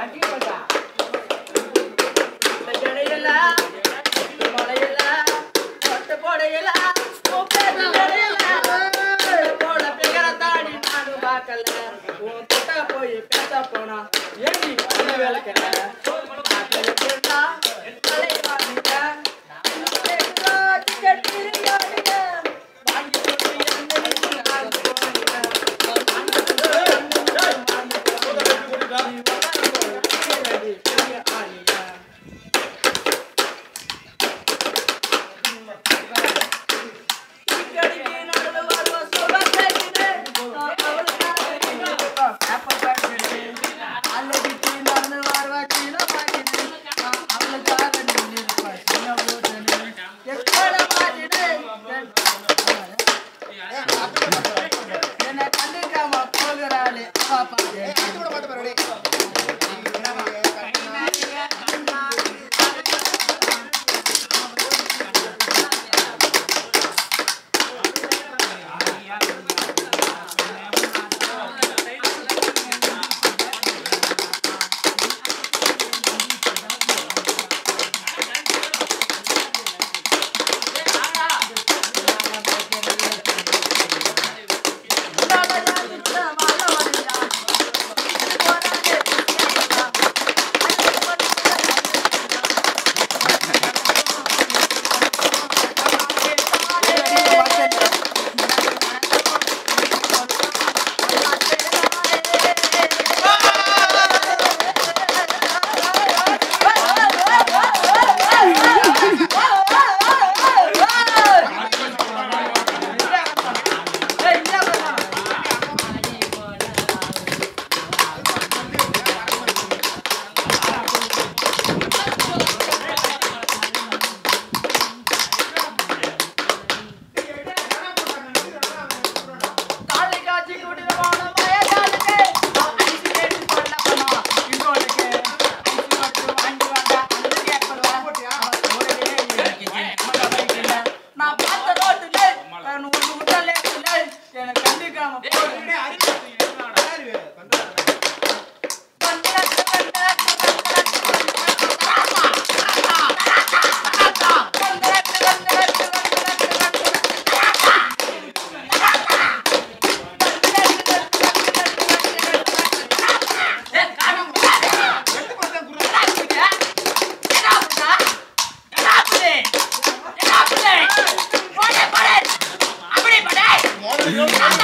கட்டிடுவேன்டா ஜடையில மலையில கொட்டை போடையில போட பிகர தாடி நானும் பார்க்கல. உன் போய் பேச போனா ஏடி வேலைக்கிற Then I come to come. Gracias.